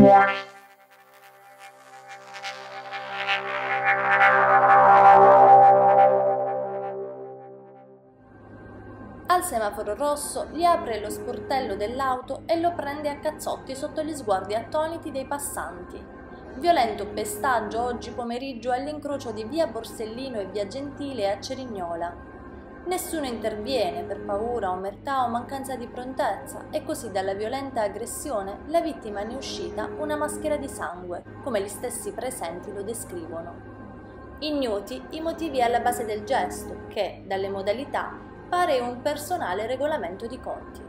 Al semaforo rosso gli apre lo sportello dell'auto e lo prende a cazzotti sotto gli sguardi attoniti dei passanti. Violento pestaggio oggi pomeriggio all'incrocio di via Borsellino e via Gentile a Cerignola. Nessuno interviene per paura, omertà o mancanza di prontezza e così dalla violenta aggressione la vittima ne è uscita una maschera di sangue, come gli stessi presenti lo descrivono. Ignoti i motivi alla base del gesto, che, dalle modalità, pare un personale regolamento di conti.